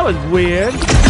That was weird.